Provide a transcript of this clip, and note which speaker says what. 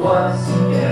Speaker 1: once again.